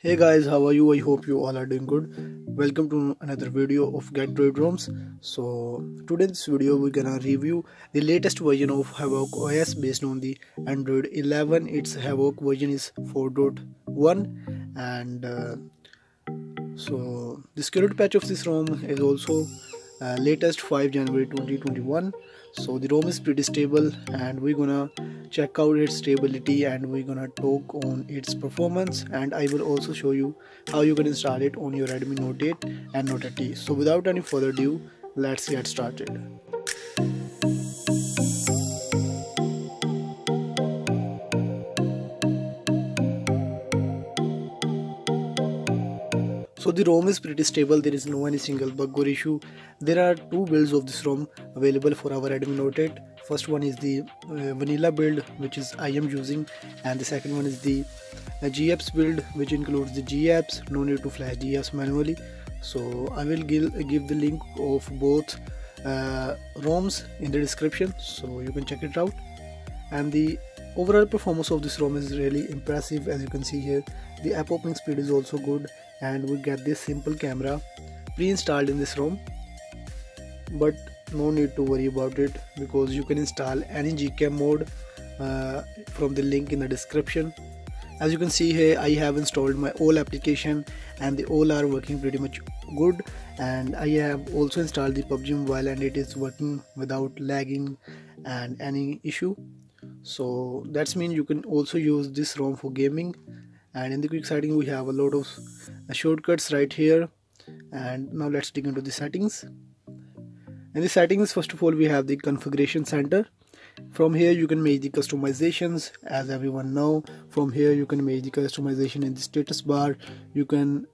hey guys how are you? I hope you all are doing good. Welcome to another video of get droid roms so today in this video we're gonna review the latest version of havoc os based on the android 11 its havoc version is 4.1 and uh, so the security patch of this rom is also uh, latest 5 january 2021 so the rom is pretty stable and we're gonna check out its stability and we're gonna talk on its performance. And i will also show you how you can install it on your redmi note 8 and note 8 so without any further ado let's get started so the ROM is pretty stable. There is no any single bug or issue. There are two builds of this ROM available for our Redmi Note 8 first one is the uh, vanilla build which is I am using and the second one is the uh, GApps build which includes the GApps no need to flash GApps manually. So I will give, give the link of both uh, ROMs in the description so you can check it out. And the overall performance of this ROM is really impressive. As you can see here the app opening speed is also good and we get this simple camera pre-installed in this ROM. But no need to worry about it because you can install any gcam mode uh, from the link in the description. As you can see here I have installed my all application and the all are working pretty much good. And I have also installed the PUBG mobile and it is working without lagging and any issue so that's mean you can also use this ROM for gaming. And in the quick setting we have a lot of uh, shortcuts right here. And now let's dig into the settings. In the settings first of all we have the configuration center. From here you can make the customizations as everyone know. From here you can make the customization in the status bar. You can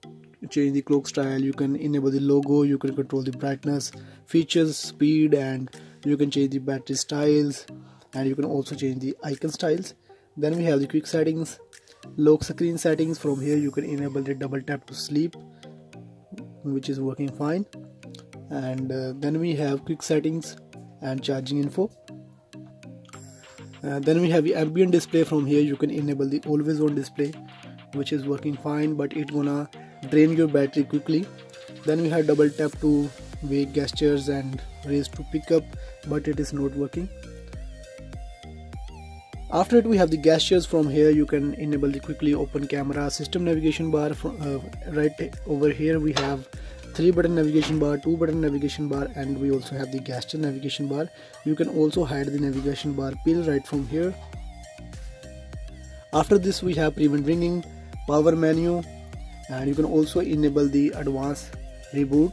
change the clock style. You can enable the logo. You can control the brightness features speed and you can change the battery styles and you can also change the icon styles. Then we have the quick settings. Lock screen settings. From here you can enable the double tap to sleep which is working fine. And uh, then we have quick settings and charging info. Uh, then we have the ambient display. From here you can enable the always on display which is working fine but it gonna drain your battery quickly. Then we have double tap to wake gestures and raise to pick up but it is not working after it we have the gestures from here. You can enable the quickly open camera system navigation bar from, uh, right over here. We have three button navigation bar two button navigation bar and we also have the gesture navigation bar. You can also hide the navigation bar pill right from here. After this we have prevent ringing power menu and you can also enable the advanced reboot.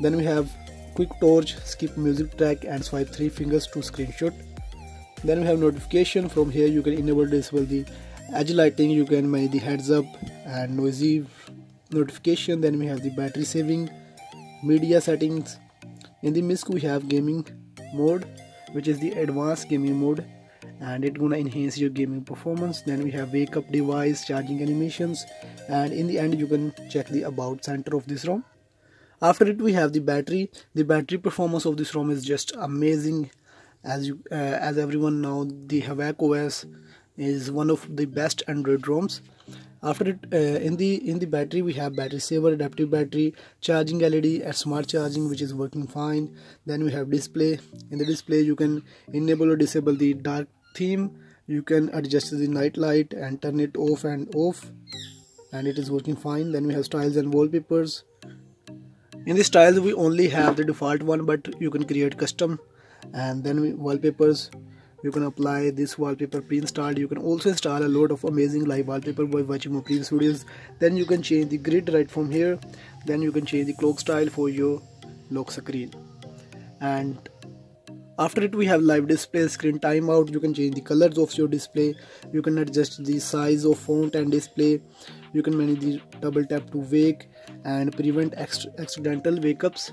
Then we have quick torch skip music track and swipe three fingers to screenshot then we have notification. From here you can enable disable the edge lighting. You can manage the heads up and noisy notification. Then we have the battery saving media settings. In the misc we have gaming mode which is the advanced gaming mode and it gonna enhance your gaming performance. Then we have wake up device charging animations and in the end you can check the about center of this rom. After it we have the battery. The battery performance of this rom is just amazing as you uh, as everyone know the havoc os is one of the best android roms. After it uh, in the in the battery we have battery saver adaptive battery charging led and smart charging which is working fine. Then we have display. In the display you can enable or disable the dark theme. You can adjust the night light and turn it off and off and it is working fine. Then we have styles and wallpapers. In the styles we only have the default one but you can create custom and then we, wallpapers you can apply this wallpaper pre-installed. You can also install a lot of amazing live wallpaper by watching my previous videos. Then you can change the grid right from here. Then you can change the clock style for your lock screen. And after it we have live display screen timeout. You can change the colors of your display. You can adjust the size of font and display. You can manage the double tap to wake and prevent accidental wake ups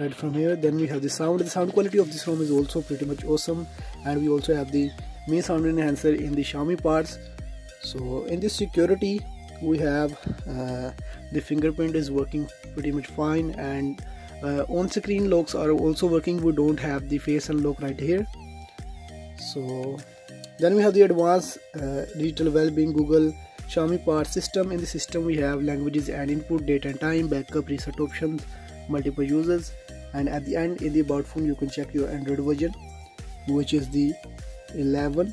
right from here then we have the sound. The sound quality of this ROM is also pretty much awesome. And we also have the main sound enhancer in the Xiaomi parts. So in this security we have uh, the fingerprint is working pretty much fine. And uh, on screen locks are also working. We don't have the face unlock right here. So then we have the advanced uh, digital well-being google Xiaomi Part System. In the system we have languages and input, date and time, backup, reset options, multiple users and at the end in the about phone you can check your Android version which is the 11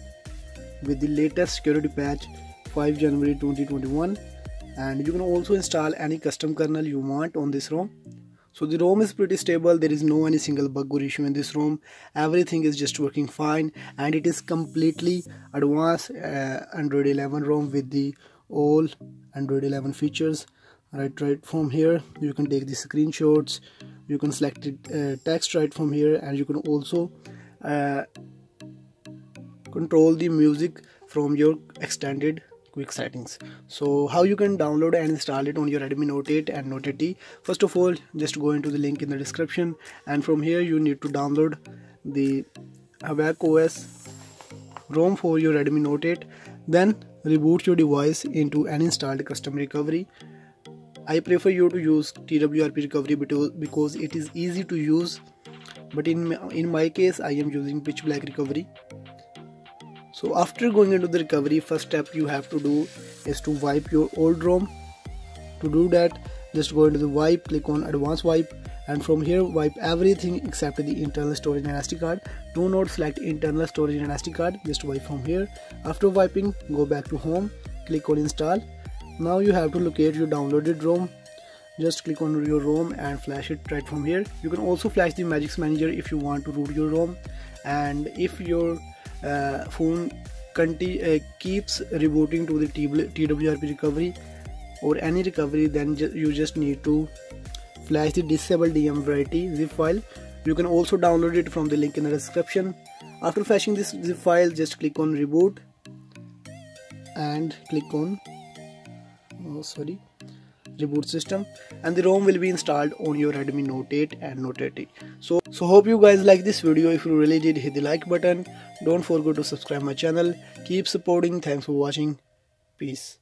with the latest security patch 5 January 2021 and you can also install any custom kernel you want on this ROM. So the ROM is pretty stable. There is no any single bug or issue in this ROM. Everything is just working fine. And it is completely advanced uh, Android 11 ROM with the all Android 11 features right right from here you can take the screenshots you can select it, uh, text right from here and you can also uh, control the music from your extended quick settings. So how you can download and install it on your redmi note 8 and note 8 first of all just go into the link in the description and from here you need to download the havoc os rom for your redmi note 8 then reboot your device into an installed custom recovery I prefer you to use TWRP recovery because it is easy to use but in, in my case I am using pitch black recovery. So after going into the recovery first step you have to do is to wipe your old ROM. To do that just go into the wipe click on advanced wipe and from here wipe everything except the internal storage and SD card. Do not select internal storage and SD card just wipe from here. After wiping go back to home click on install now you have to locate your downloaded ROM. Just click on your ROM and flash it right from here. You can also flash the Magisk Manager if you want to root your ROM. And if your uh, phone uh, keeps rebooting to the TWRP recovery or any recovery then ju you just need to flash the disable DM verity zip file. You can also download it from the link in the description. After flashing this zip file just click on reboot and click on sorry reboot system and the ROM will be installed on your Redmi Note 8 and Note 8 so so hope you guys like this video. If you really did hit the like button. Don't forget to subscribe my channel. Keep supporting. Thanks for watching. Peace